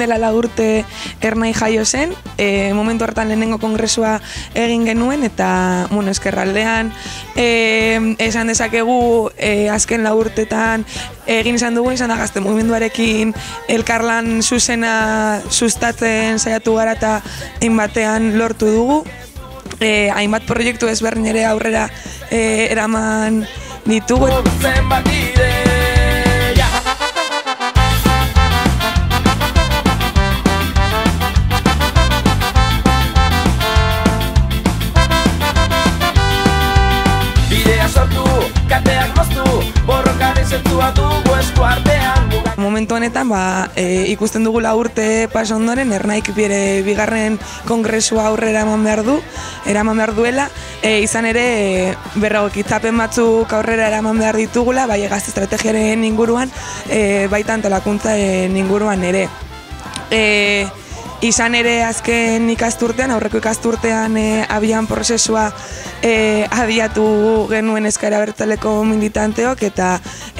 dela la urte ernai jaio zen, e, momentu hartan lehenengo kongresua egin genuen, eta, bueno, eskerraldean, e, esan dezakegu e, azken la urtetan egin izan dugu, izan da gazte mugimenduarekin elkarlan zuzena sustatzen saiatu gara eta batean lortu dugu. E, hainbat proiektu ezberdin ere aurrera e, eraman ditugu. Momentu honetan ba, e, ikusten dugu la urte pasa ondoren ernaik bere bigarren kongresua aurrera eman behar du, eraman behar duela, e, izan ere e, berrogokitzapen batzuk aurrera eraman behar ditugula, bai gazte estrategiaren inguruan, e, baita antolakuntzaren inguruan ere. E, izan ere azken ikasturtean, aurreko ikasturtean e, abian prozesua e, abiatu genuen eskaera bertaleko militanteok eta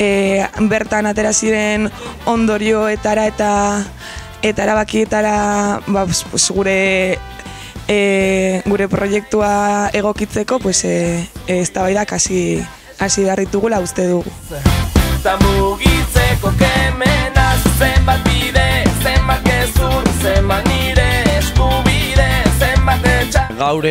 e, bertan atera ziren ondorioetara eta eta erabakietara ba, pues, gure e, gure proiektua egokitzeko pues, e, e, eztabaidak hasi hasi behar ditugula uste dugu. Ta mugitzeko kemena Zenbat bide, zenbat gezur Zenbat nire eskubide Zenbat etxar Gaur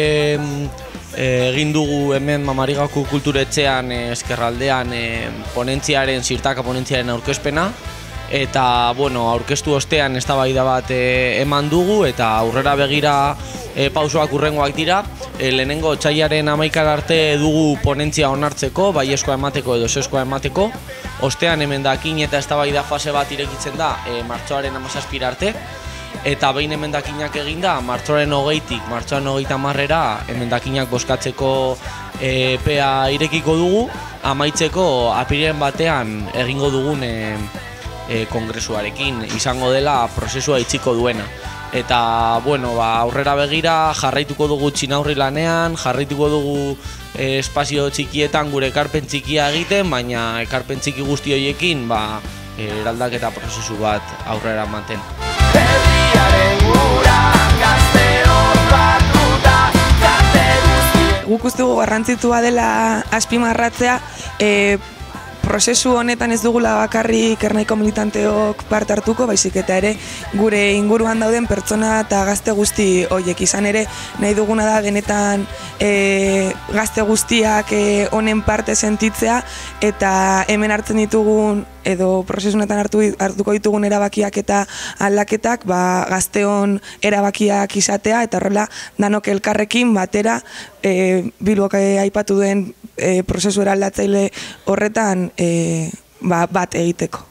egin dugu hemen Mamarigako kulturetxean eh, eskerraldean eh, ponentziaren, zirtaka ponentziaren aurkezpena eta bueno, aurkeztu ostean eztabaida bat eh, eman dugu eta aurrera begira eh, pausoak urrengoak dira. Eh, lehenengo txaiaren amaikar arte dugu ponentzia onartzeko, bai eskoa emateko edo eskoa emateko. Ostean emendakin eta eztabaida fase bat irekitzen da eh, martxoaren amazazpira arte. Eta behin emendakinak eginda, martxoaren hogeitik, martxoaren hogeita marrera, emendakinak boskatzeko e, epea irekiko dugu, amaitzeko apiriren batean egingo dugun e, e, kongresuarekin, izango dela prozesua itxiko duena. Eta, bueno, ba, aurrera begira jarraituko dugu txinaurri lanean, jarraituko dugu e, espazio txikietan gure ekarpen txikia egiten, baina ekarpen txiki guzti horiekin, ba, eraldaketa prozesu bat aurrera manten. Guk uste dugu garrantzitua dela azpimarratzea e, prozesu honetan ez dugula bakarrik ernaiko militanteok parte hartuko, baizik eta ere gure inguruan dauden pertsona eta gazte guzti hoiek izan ere nahi duguna da benetan e, gazte guztiak e, honen parte sentitzea eta hemen hartzen ditugun edo prozesu honetan hartu, hartuko ditugun erabakiak eta aldaketak ba, gazteon erabakiak izatea eta horrela danok elkarrekin batera e, bilbok eh, aipatu duen e, prozesu eraldatzaile horretan e, ba, bat egiteko.